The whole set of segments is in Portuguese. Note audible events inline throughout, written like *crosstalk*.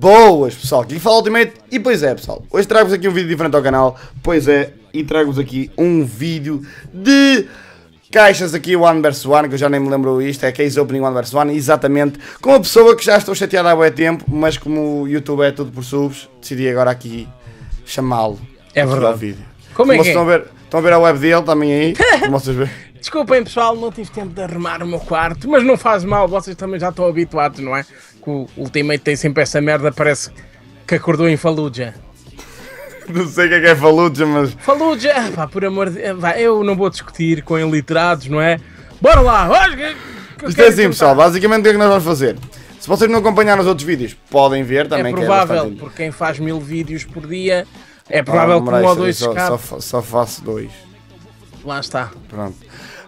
Boas, pessoal, aqui fala Ultimate e pois é, pessoal, hoje trago-vos aqui um vídeo diferente ao canal, pois é, e trago-vos aqui um vídeo de caixas aqui One vs One, que eu já nem me lembro isto, é Case Opening One vs One, exatamente, com uma pessoa que já estou chateado há muito tempo, mas como o YouTube é tudo por subs, decidi agora aqui chamá-lo. É verdade. vídeo. Como é que é? Estão a, ver, estão a ver a web dele também aí, como vocês veem. Desculpem pessoal, não tive tempo de arrumar o meu quarto, mas não faz mal, vocês também já estão habituados, não é? Que o Ultimate tem sempre essa merda, parece que acordou em Fallujah. *laughs* Não sei o que é que é Fallujah, mas Fallujah, ah, pá, por amor de vá, eu não vou discutir com iliterados, não é? Bora lá, Isto é assim, pessoal, basicamente o que é que nós vamos fazer? Se vocês não acompanharam os outros vídeos, podem ver É também. que provável, bastante- porque quem faz mil vídeos por dia, é provável Ah, que um ou dois só, escape. só, só faço dois. Lá está. Pronto.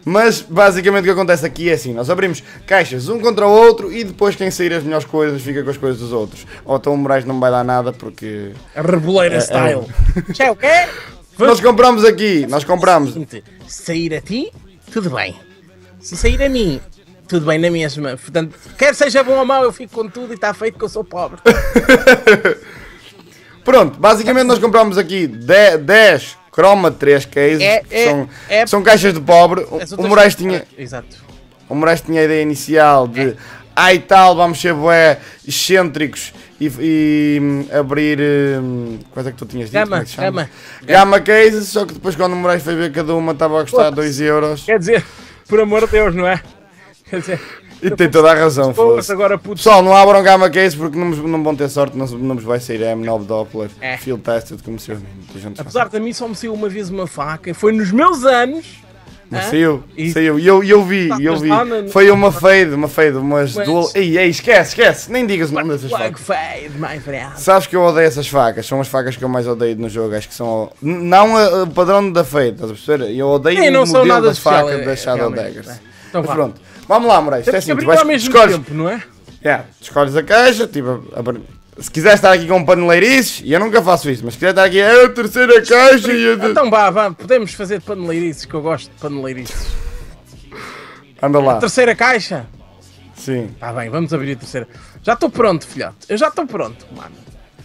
Mas basicamente o que acontece aqui é assim: nós abrimos caixas um contra o outro e depois quem sair as melhores coisas fica com as coisas dos outros. Ou então o Moraes não vai dar nada porque. A reboleira É, style. *laughs* Já é o quê? Nós compramos aqui, nós compramos. Seguinte, sair a ti, tudo bem. Se sair a mim, tudo bem na mesma. Portanto, quer seja bom ou mau, eu fico com tudo e está feito que eu sou pobre. *laughs* Pronto, basicamente nós compramos aqui 10, 10 Chroma 3 cases, É, é, são, é. são caixas de pobre. O, o Moraes tinha. Exato. O Moraes tinha a ideia inicial de ai tal, vamos ser bué excêntricos e, e, hum, abrir. Hum, quais é que tu tinhas dito? Gama, é gama. Gama cases, só que depois quando o Moraes foi ver cada uma estava a custar Ops. 2 euros. Quer dizer, por amor de Deus, não é? Quer dizer, E tem toda a razão, foda-se. agora puto. Pessoal, não abram Gama Case porque não, não vão ter sorte, não, não vos vai sair M9 Doppler, É. Field Tested, como se eu. Apesar de a mim só me saiu uma vez uma faca, foi nos meus anos. Mas Hã? saiu, E- saiu. E eu, eu vi, e eu vi. na- Foi uma fade, uma fade, umas Mas- dual. Ei, ei, esquece, esquece, nem digas o nome dessas facas. fade, my friend. Sabes que eu odeio essas facas, são as facas que eu mais odeio no jogo, acho que são. Não a- o padrão da fade, estás a perceber? Eu odeio o não são modelo nada das facas das Shadow Daggers. é. Então Mas pronto, vamos lá, Moraes, é Temos tu abrir vais, ao mesmo escolhes, tempo, não é? Yeah, tu escolhes a caixa, tipo, abri- se quiser estar aqui com paneleirices, e eu nunca faço isso, mas se quiser estar aqui, é a terceira caixa e. Então vá, vá, podemos fazer de paneleirices, que eu gosto de paneleirices. Anda lá, Terceira caixa? sim, Tá bem, vamos abrir a terceira. Já estou pronto, filhote. Eu já estou pronto, mano.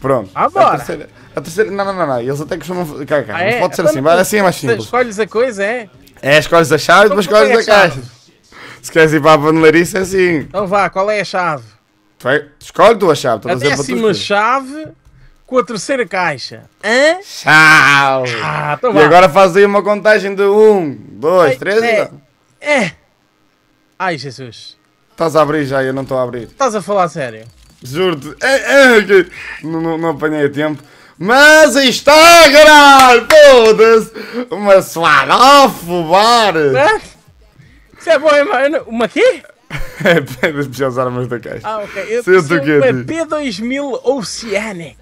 pronto. Ah, a bora. terceira, a terceira, não, não, não, não, eles até costumam, cá, cá, Ah, é? pode ser Então assim, vai, assim é mais simples. Escolhes a coisa, é? É, escolhes a chave e depois Então, escolhes a qual é a caixa. Se queres ir para a paneleirice, é assim. Então vá, qual é a chave? Vai- Escolhe tu a chave, estou A décima chave com a terceira caixa. Hã? Tchau! Ah, então E vá. agora faz aí uma contagem de um, dois, Ai, três é. e não. É. Ai, Jesus. Estás a abrir já, eu não estou a abrir. Estás a falar sério? Juro-te. É, é, que- não, não, não apanhei tempo. Mas está, caralho! Foda-se! Uma swagofo bar! Hã? Isso é bom, é mano. Uma quê? *laughs* É, das piores armas da caixa. Ah, ok. Eu Sei pensei uma tio? P2000 Oceanic.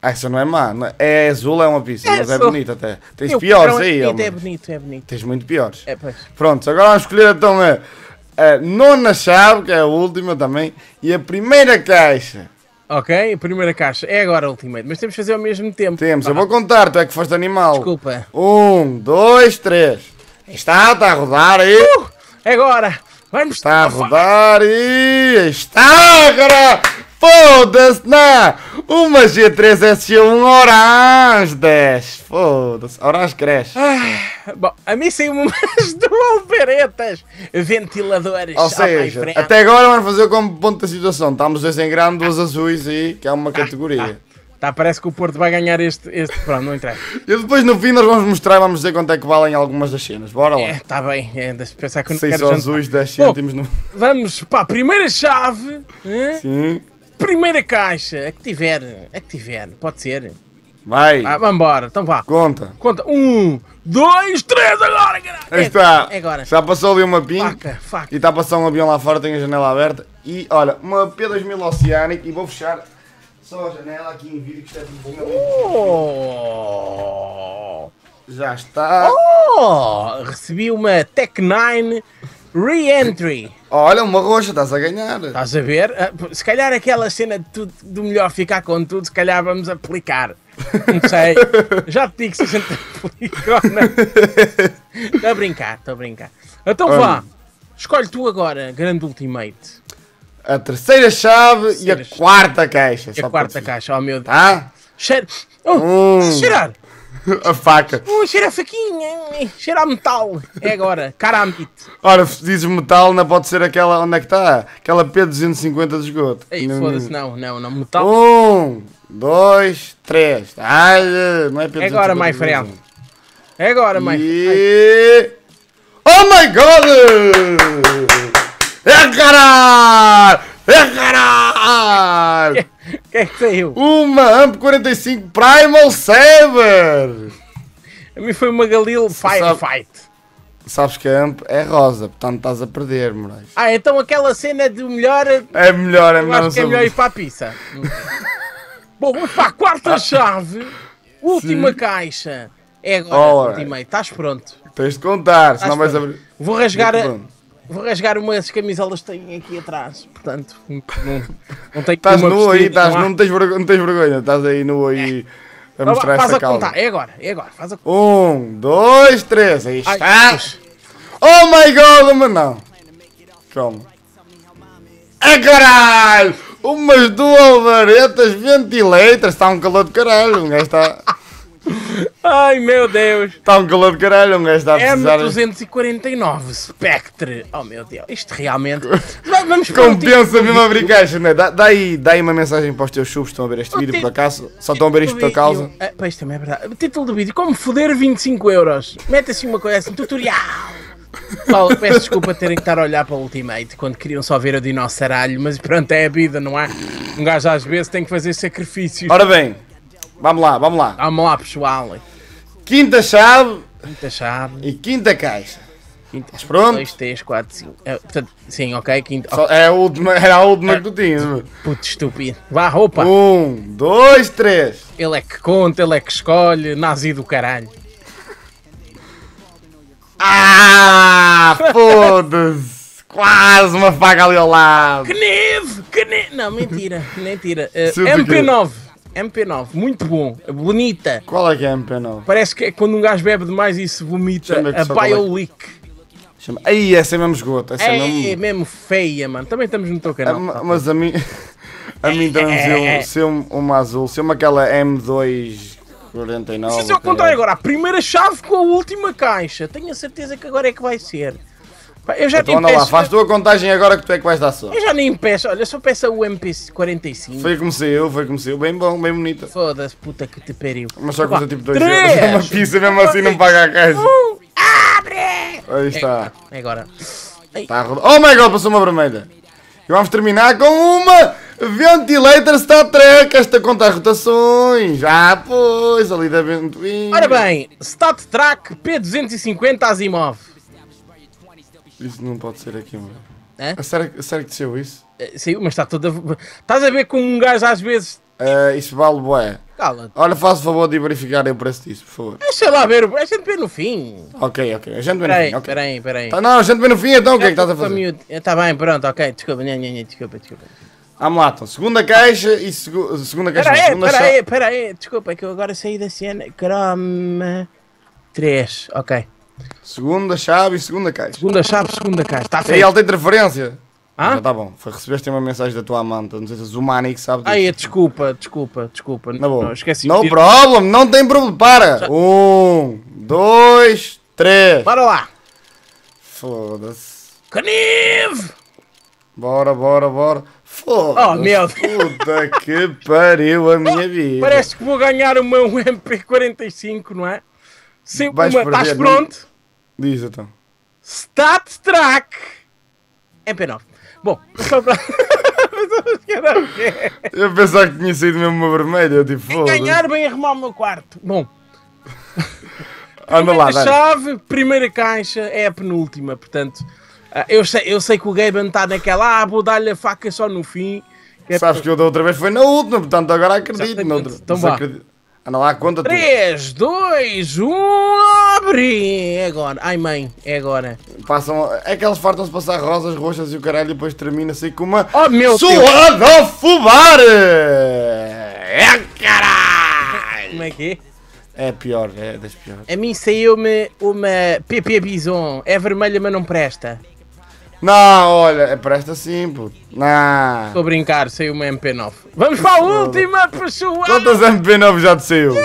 Ah, essa não é má. é- É azul, é uma pista, É mas é azul. bonita até. Tens piores não, é aí, bonito, é bonito, é bonito. Tens muito piores. É, pois. Pronto, agora vamos escolher então a, a nona chave, que é a última também, e a primeira caixa. Ok, a primeira caixa. É agora a Ultimate, mas temos que fazer ao mesmo tempo. Temos, Ah, eu vou contar, tu é que foste animal. Desculpa. Um, dois, três. Está, está a rodar aí. É agora. Vamos Está a rodar e. Está, cara! Foda-se, não! Uma G3 SG1 Orange 10. Foda-se. Orange cresce. Ah, bom, a mim saiu umas *laughs* duas peretas. Ventiladores. Ou seja, até agora vamos fazer como ponto da situação. Estamos dois em grande, duas azuis aí, que é uma categoria. Tá, parece que o Porto vai ganhar este. este... Pronto, não interessa. E depois no fim nós vamos mostrar, vamos dizer quanto é que valem algumas das cenas. Bora lá. É, tá bem. É, deixa pensar que eu não 6 quero jantar. azuis, 10 Bom. cêntimos no. Vamos para a primeira chave. hã? Sim. Primeira caixa. A que tiver. A que tiver. Pode ser. Vai. Ah, vambora. Então vá. Conta. Conta. Um, dois, três, agora, caralho. Aí está. É agora. Já passou ali uma PIN. Faca, faca. E está a passar um avião lá fora, tem a janela aberta. E olha, uma P2000 Oceanic. E vou fechar só a janela aqui em vídeo, que é tudo bom. Oh! Já está. Oh! Recebi uma Tech 9 Re-Entry. Olha, uma roxa, estás a ganhar. Estás a ver? Ah, Se calhar aquela cena de tudo, do melhor ficar com tudo, se calhar vamos aplicar. Não sei. *laughs* Já te digo se a gente aplica ou não. Estou a brincar, estou a brincar. Então vá. Escolhe tu agora, grande Ultimate. A terceira chave Terceira e a quarta caixa. E a quarta caixa, oh meu Deus. Tá? Cheira. Oh, Hum. cheirar. *laughs* A faca. Oh, cheira a faquinha. Cheira a metal. É agora. Carambite. Ora, se dizes metal, não pode ser aquela. Onde é que está? Aquela P250 de esgoto. Ei, foda-se, não, não, não. Metal. Um, dois, três. Ai, não é P250. É agora, my friend. É agora, mãe. E... Oh my god! É caralho! É caralho! O que é que saiu? Uma AMP 45 Primal Saber! A mim foi uma Galil Firefight. Sabes que a AMP é rosa, portanto estás a perder, Moraes. Ah, então aquela cena do melhor. É melhor, é melhor. acho que é melhor ir para a pizza. *laughs* Bom, vamos para a quarta chave. Última caixa. É agora, ultimate. Estás pronto. Tens de contar, senão vais abrir. Vou rasgar, a-. vou rasgar umas camisolas que tenho aqui atrás. Portanto, não, não *laughs* tenho Estás nu aí, estás, não tens vergonha, não tens vergonha, estás aí nu aí a Vá, mostrar Faz essa a calma. contar. É agora, é agora. Faz a contar. Um, dois, três, aí Ai, está. puxa. Oh my god, mas não. Calma. É caralho! Umas duas varetas ventilators. Está um calor de caralho. Um gajo está. Ai meu Deus. Está um calor de caralho. Um gajo está a precisar. M249 Spectre. Oh meu Deus, isto realmente. Va- Vamos Compensa do mesmo abrir caixa, não é? Dá, dá, aí, dá aí uma mensagem para os teus que estão a ver este O vídeo ti- por acaso. Só estão a ver isto por causa. vídeo. Ah, pois também é verdade. O título do vídeo: Como foder 25 euros. Mete assim uma coisa assim, tutorial. Paulo, peço desculpa terem que estar a olhar para o Ultimate quando queriam só ver o dinossaralho, mas pronto, é a vida, não é? Um gajo às vezes tem que fazer sacrifícios. Ora bem, vamos lá, vamos lá. Vamos lá, pessoal. Quinta chave Quinta chave. e quinta caixa. Quinta, Estás pronto? 2, 3, 4, 5. Portanto, sim, ok. Quinta. Só- é a última, *laughs* era a última que tu tinhas. puto estúpido. Vá, roupa. Um, dois, três. Ele é que conta, ele é que escolhe. Nazi do caralho. Ah, foda-se. Quase uma faca ali ao lado. Que neve! Que neve! Não, mentira, mentira. Uh, porque- MP9. MP9, muito bom, bonita. Qual é que é a MP9? Parece que é quando um gajo bebe demais e se vomita a qual é. Chama... Aí, essa é mesmo esgoto. Essa é, É, mesmo... mesmo feia, mano. Também estamos no teu Ah, canal. ma- Mas a mim. A mim É. se eu uma azul, se uma aquela M249. Preciso eu contar agora a primeira chave com a última caixa. Tenho a certeza que agora é que vai ser. Eu já Então anda lá, peço. faz tu a contagem agora que tu é que vais dar só. Eu já nem peço. Olha, só peço o MP45. Foi como saiu, foi como saiu. Bem bom, bem bonita. Foda-se, puta que te pariu. Mas só custa tipo 2 três, euros. Uma pizza mesmo assim não paga a caixa. um, abre! Aí está. É agora. Está a rodar. Oh my god, passou uma vermelha. E vamos terminar com uma Ventilator Star Trek. Esta conta as rotações. Ah, pois, ali da ventoinha. Ora bem, Stat Track P250 Asimov. Isso não pode ser aqui, mano. Hã? A sério, a sério que desceu isso? Eh, Saiu, mas está toda. Estás a ver como um gajo às vezes. Ah, isso vale bué. Cala-te. Olha, faça o favor de verificar o preço disso, por favor. Deixa lá ver, a gente vê no fim. Ok, ok. A gente vê no fim, ok. peraí, peraí. Tá, não, a gente vê no fim, então o que é que estás a fazer? Está bem, pronto, ok. Desculpa, nha, nha, desculpa, desculpa. Vamos lá, então. Segunda caixa e segu... segunda caixa. Peraí, segunda peraí, chave. peraí. Desculpa, é que eu agora saí da cena. Croma 3, ok. Segunda chave e segunda caixa. Segunda chave, segunda caixa. Está Aí feito. ela tem interferência. Hã? Já tá bom. Foi, recebeste uma mensagem da tua amante. Não sei se és o Mani que sabe disso. Ai, desculpa, desculpa, desculpa. Na boa. Não, esqueci. No problem, não tem problema. Para. Um, dois, três. Bora lá. Foda-se. Canive! Bora, bora, bora. Foda-se. Oh, meu Deus. Puta que pariu a minha vida. Parece que vou ganhar o meu MP45, não é? Sim, uma, Vais estás perder, pronto? Diz então. Stat Track MP9. Bom, só para. *laughs* Eu pensava que tinha saído mesmo uma vermelha. Eu tipo, foda Ganhar bem arrumar o meu quarto. Bom, *laughs* Anda lá, dá. chave, primeira caixa é a penúltima, portanto. ah, eu, sei, eu sei que o Gaben está naquela, ah, vou dar-lhe a faca só no fim. que é Sabes que eu da outra vez foi na última, portanto agora acredito. Exatamente. Na outra. Então acredito. Anda lá, conta tu. 3, 2, 1, abre! É agora. Ai mãe, é agora. Passam, é que eles fartam-se passar rosas, roxas e o caralho e depois termina-se com uma Oh meu Deus! suada ao fubar! É caralho! Como é que é? É pior, é das piores. A mim saiu-me uma PP Bison. É vermelha, mas não presta. Não, olha, é para esta sim, puto. Não. Estou a brincar, saiu uma MP9. Vamos para a última, pessoal! Quantas MP9 já te saiu?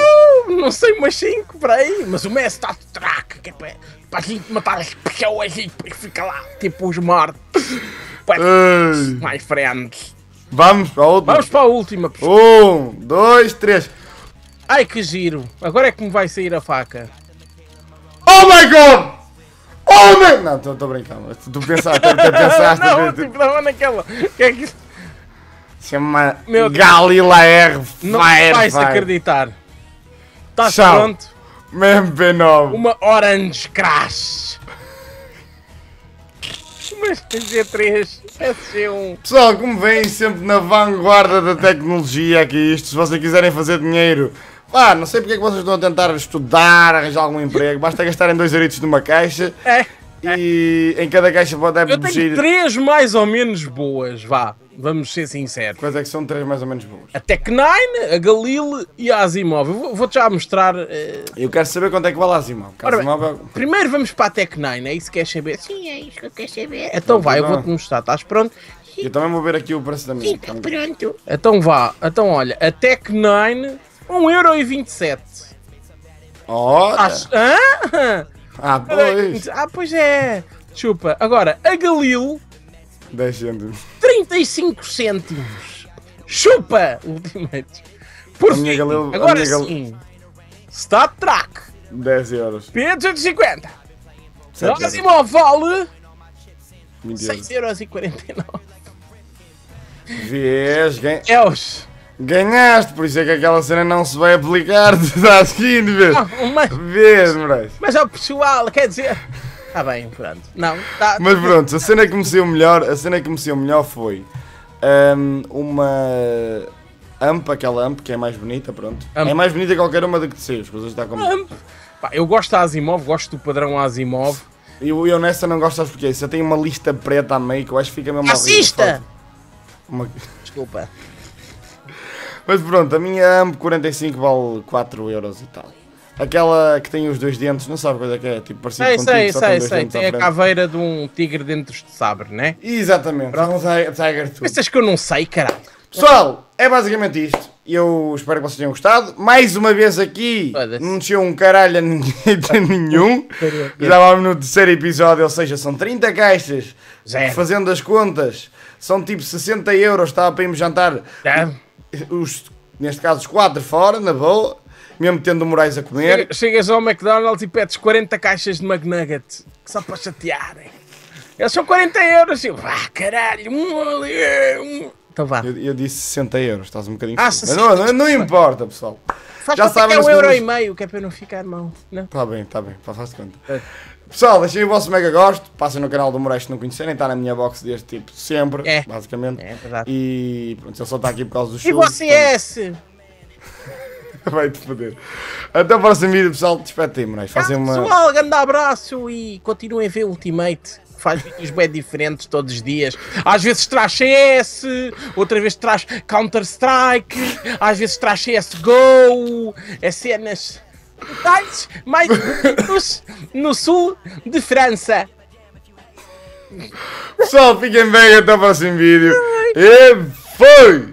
Não sei, umas 5 para aí. Mas o Messi está de track, que é para, para a gente matar as pessoas e depois fica lá, tipo os mortos. My friends. Vamos para a última. Vamos para a última, pessoal. Um, dois, três. Ai que giro. Agora é que me vai sair a faca. Oh my god! My... Não, estou brincando. Tu, tu pensaste, tu, pensaste. não, tu- tu- tipo, estava naquela. Que é que... Chama Meu- Galila R. Não Fire, vais fire. acreditar. Estás pronto? MP9. Uma Orange Crash. Mas G3, SG1. Pessoal, como veem, sempre na vanguarda da tecnologia aqui isto, se vocês quiserem fazer dinheiro, pá, não sei porque é que vocês estão a tentar estudar, arranjar algum emprego, basta gastarem dois euritos numa caixa É. e em cada caixa pode Eu deve tenho três mais ou menos boas, vá. Vamos ser sinceros. Quais é que são três mais ou menos boas? A Tech9, a Galil e a Asimov. Eu vou- Vou-te já mostrar. eh, Eu quero saber quanto é que vale a Azimov. porque a Ora é- Primeiro vamos para a Tech9, é isso que queres saber? Sim, é isso que eu quero saber. Então vai, eu não. vou-te mostrar. Estás pronto? Eu também vou ver aqui o preço da minha. Fica pronto. Então vá. Então olha, a Tech9, 1,27€. Olha! Ach- Hã? Ah, pois! Ah, pois é. Chupa. Agora, a Galil, 10 cêntimos. 35 cêntimos. Chupa! Ultimate. Por fim, Galil- agora sim. Star Trek. 10 euros. P250. Sete euros. Asimov vale 20 euros. 6,49€. Vês, ganha- Eus. Ganhaste, por isso é que aquela cena não se vai aplicar *laughs* da skin, vês? Mas, Vês, Moraes? mas ao pessoal, quer dizer. Está bem, pronto. Não, tá. Mas pronto, a cena que me saiu melhor, a cena que me saiu melhor foi hum, uma amp, aquela amp que é mais bonita, pronto. Amp. É mais bonita que qualquer uma do que te saiu, as coisas está como. Pá, eu gosto da Asimov, gosto do padrão Asimov. Eu, eu nessa não gosto, sabes porquê? Isso tem uma lista preta a meio que eu acho que fica mesmo. Assista! Uma- Desculpa. Mas pronto, a minha AMP 45 vale 4 euros e tal. Aquela que tem os dois dentes, não sabe coisa é que é? Tipo parecido Sei, contigo, sei, sei, sei. à Tem a caveira de um tigre dentro de sabre, né? Exatamente, é um Ti- Tiger Tooth. Pensas que eu não sei, caralho? Pessoal, é basicamente isto. Eu espero que vocês tenham gostado. Mais uma vez aqui, não desceu um caralho a ninguém de *laughs* nenhum. Já vamos no terceiro episódio, ou seja, são 30 caixas. Zero. Fazendo as contas, são tipo 60 euros. Estava para irmos jantar, Tá? Os, neste caso, os 4 fora, na boa. Mesmo tendo o Moraes a comer. Chega- Chegas ao McDonald's e pedes 40 caixas de McNugget. Só para chatearem. Eles são 40 euros. Eu, ah, caralho. Um ali. Um. Então vá. Eu, eu disse 60 euros, estás um bocadinho. Ah, frio. 60. Mas não, não, não importa, pessoal. Faz já sabem que é um euro e meio, que é para eu não ficar. Não? Está bem, está bem, faz de conta. É. Pessoal, deixem o vosso mega gosto, passem no canal do Moraes se não conhecerem, está na minha box deste tipo sempre, É. basicamente. É verdade. E pronto, ele só está aqui por causa do E show. você é esse? *laughs* Vai-te foder. Até o próximo vídeo, pessoal. Despete aí, Moraes. Fazem uma. Pessoal, grande abraço e continuem a ver Ultimate. Faz vídeos bem diferentes todos os dias. Às vezes traz CS, outra vez traz Counter-Strike, às vezes traz CSGO, é cenas. Detalhes mais bonitos no sul de França. Pessoal, fiquem bem. Até o próximo vídeo. E foi!